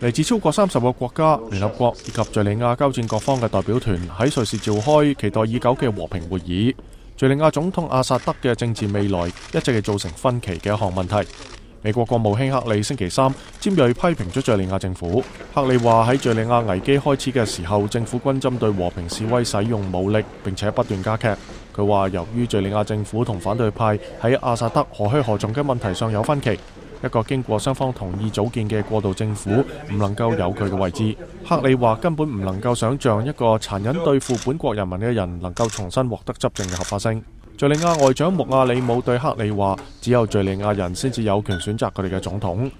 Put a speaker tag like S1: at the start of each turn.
S1: 嚟自超過三十個國家、聯合國以及敘利亞交戰各方嘅代表團喺瑞士召開期待已久嘅和平會議。敘利亞總統阿薩德嘅政治未來一直係造成分歧嘅一項問題。美國國務卿克里星期三尖銳批評咗敘利亞政府。克里話喺敘利亞危機開始嘅時候，政府軍針對和平示威使用武力，並且不斷加劇。佢話由於敘利亞政府同反對派喺阿薩德何去何從嘅問題上有分歧。一個經過雙方同意組建嘅過渡政府唔能夠有佢嘅位置。克里話根本唔能夠想像一個殘忍對付本國人民嘅人能夠重新獲得執政嘅合法性。敘利亞外長穆亞里姆對克里話：只有敘利亞人先至有權選擇佢哋嘅總統。